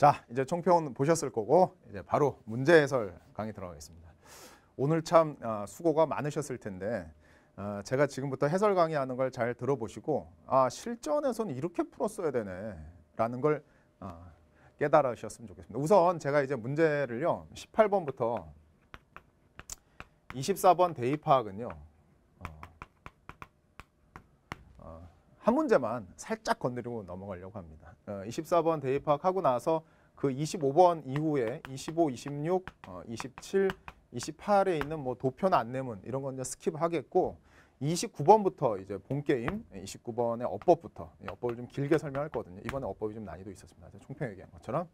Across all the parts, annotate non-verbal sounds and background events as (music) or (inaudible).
자, 이제 총평 보셨을 거고 이제 바로 문제 해설 강의 들어가겠습니다. 오늘 참 어, 수고가 많으셨을 텐데 어, 제가 지금부터 해설 강의하는 걸 잘 들어보시고 아 실전에서는 이렇게 풀었어야 되네라는 걸 어, 깨달으셨으면 좋겠습니다. 우선 제가 이제 문제를요 18번부터 24번 대입 파악은요 어, 어, 한 문제만 살짝 건드리고 넘어가려고 합니다. 어, 24번 대의 파악하고 나서 그 25번 이후에 25, 26, 어, 27, 28에 있는 뭐 도표나 안내문 이런 건 이제 skip하겠고 29번부터 이제 본 게임 29번의 어법부터 어법을 좀 길게 설명할 거거든요. 이번에 어법이 좀 난이도 있었습니다. 총평 얘기한 것처럼.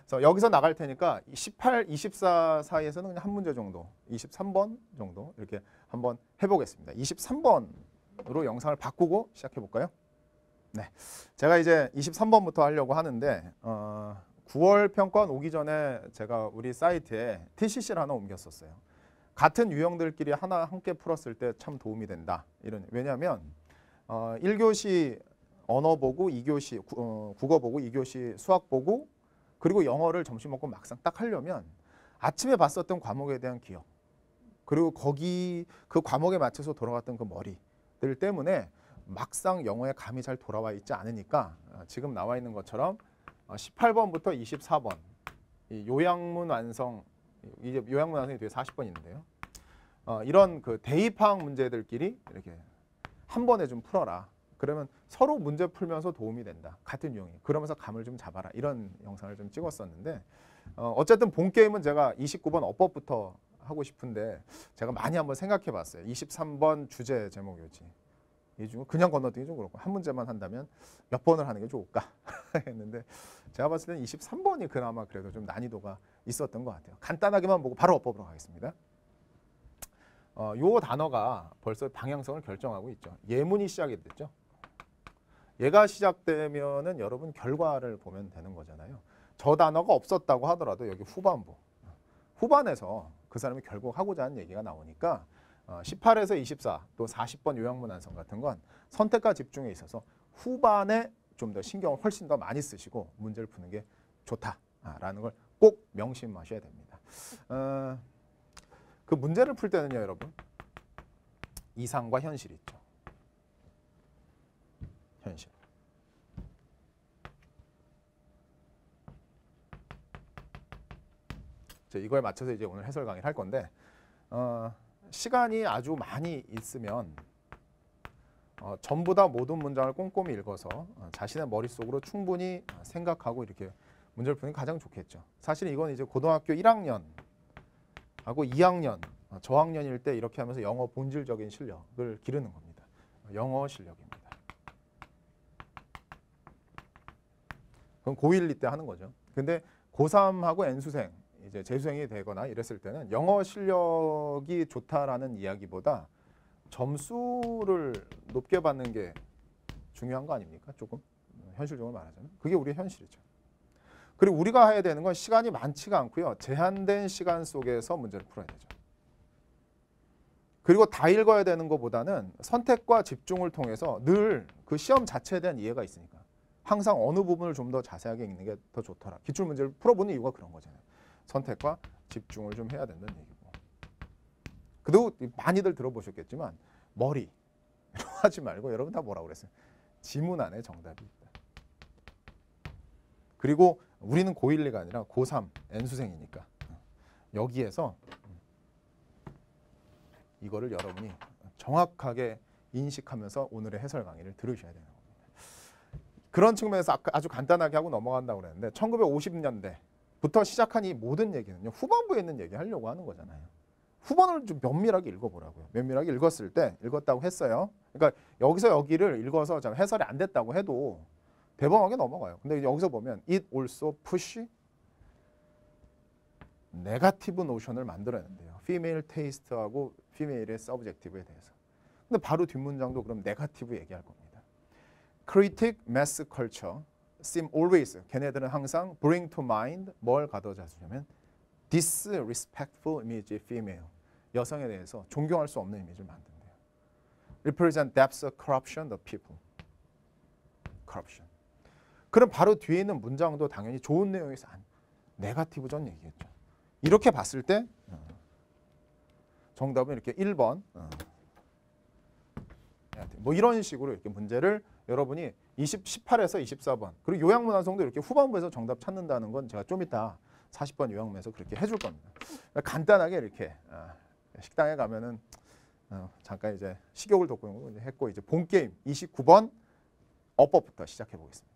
그래서 여기서 나갈 테니까 18, 24 사이에서는 그냥 한 문제 정도, 23번 정도 이렇게 한번 해보겠습니다. 23번으 로 영상을 바꾸고 시작해 볼까요? 네, 제가 이제 23번부터 하려고 하는데 어, 9월 평가원 오기 전에 제가 우리 사이트에 TCC를 하나 옮겼었어요. 같은 유형들끼리 하나 함께 풀었을 때 참 도움이 된다. 이런 왜냐하면 어, 1교시 언어 보고 2교시 구, 어, 국어 보고 2교시 수학 보고 그리고 영어를 점심 먹고 막상 딱 하려면 아침에 봤었던 과목에 대한 기억 그리고 거기 그 과목에 맞춰서 돌아갔던 그 머리 들 때문에 막상 영어에 감이 잘 돌아와 있지 않으니까 어, 지금 나와 있는 것처럼 18번부터 어, 24번 이 요양문 완성 이제 요양문 완성이 뒤에 40번 있는데요. 어, 이런 그 대입항 문제들끼리 이렇게 한 번에 좀 풀어라. 그러면 서로 문제 풀면서 도움이 된다. 같은 유형이. 그러면서 감을 좀 잡아라. 이런 영상을 좀 찍었었는데 어, 어쨌든 본 게임은 제가 29번 어법부터 하고 싶은데 제가 많이 한번 생각해 봤어요. 23번 주제 제목이었지. 이 중에 그냥 건너뛰기 좀 그렇고 한 문제만 한다면 몇 번을 하는 게 좋을까 (laughs) 했는데 제가 봤을 때는 23번이 그나마 그래도 좀 난이도가 있었던 것 같아요. 간단하게만 보고 바로 엎어보러 가겠습니다. 어, 요 단어가 벌써 방향성을 결정하고 있죠. 예문이 시작이 됐죠. 얘가 시작되면은 여러분 결과를 보면 되는 거잖아요. 저 단어가 없었다고 하더라도 여기 후반부 후반에서 그 사람이 결국 하고자 하는 얘기가 나오니까 18에서 24, 또 40번 요양문 완성 같은 건 선택과 집중에 있어서 후반에 좀 더 신경을 훨씬 더 많이 쓰시고 문제를 푸는 게 좋다라는 걸 꼭 명심하셔야 됩니다. 어, 그 문제를 풀 때는요, 여러분 이상과 현실이 있죠. 현실. 이거에 맞춰서 이제 오늘 해설 강의를 할 건데 어, 시간이 아주 많이 있으면 어, 전부 다 모든 문장을 꼼꼼히 읽어서 어, 자신의 머릿속으로 충분히 생각하고 이렇게 문제를 푸는 게 가장 좋겠죠. 사실 이건 이제 고등학교 1학년 하고 2학년 어, 저학년일 때 이렇게 하면서 영어 본질적인 실력을 기르는 겁니다. 영어 실력입니다. 그건 고1, 2때 하는 거죠. 근데 고3하고 N수생 이제 재수생이 되거나 이랬을 때는 영어 실력이 좋다라는 이야기보다 점수를 높게 받는 게 중요한 거 아닙니까? 조금 현실적으로 말하자면 그게 우리의 현실이죠. 그리고 우리가 해야 되는 건 시간이 많지가 않고요. 제한된 시간 속에서 문제를 풀어야 되죠. 그리고 다 읽어야 되는 것보다는 선택과 집중을 통해서 늘 그 시험 자체에 대한 이해가 있으니까 항상 어느 부분을 좀 더 자세하게 읽는 게 더 좋더라. 기출 문제를 풀어보는 이유가 그런 거잖아요. 선택과 집중을 좀 해야 된다는 얘기고. 그리고 많이들 들어보셨겠지만 머리 하지 말고 여러분 다 뭐라고 그랬어요? 지문 안에 정답이 있다. 그리고 우리는 고1, 2가 아니라 고3 N수생이니까 여기에서 이거를 여러분이 정확하게 인식하면서 오늘의 해설 강의를 들으셔야 되는 겁니다. 그런 측면에서 아주 간단하게 하고 넘어간다고 그랬는데 1950년대 부터 시작한 이 모든 얘기는요. 후반부에 있는 얘기 하려고 하는 거잖아요. 후반을 좀 면밀하게 읽어보라고요. 면밀하게 읽었을 때 읽었다고 했어요. 그러니까 여기서 여기를 읽어서 해설이 안 됐다고 해도 대범하게 넘어가요. 근데 여기서 보면 it also push 네가티브 노션을 만들어낸대요. female taste하고 female의 subjective에 대해서. 근데 바로 뒷문장도 그럼 네가티브 얘기할 겁니다. critic mass culture seem always 걔네들은 항상 bring to mind 뭘 가져다 주냐면 disrespectful image female 여성에 대해서 존경할 수 없는 이미지를 만든대요. represent depths of corruption of people. corruption. 그럼 바로 뒤에 있는 문장도 당연히 좋은 내용에서 안 네가티브 전 얘기겠죠. 이렇게 봤을 때 어, 정답은 이렇게 1번 어. 뭐 이런 식으로 이렇게 문제를 여러분이 20, 18에서 24번 그리고 요양문화성도 이렇게 후반부에서 정답 찾는다는 건 제가 좀 이따 40번 요양문에서 그렇게 해줄 겁니다. 간단하게 이렇게 아, 식당에 가면은 어, 잠깐 이제 식욕을 돋구는 거 했고 이제 본 게임 29번 어법부터 시작해 보겠습니다.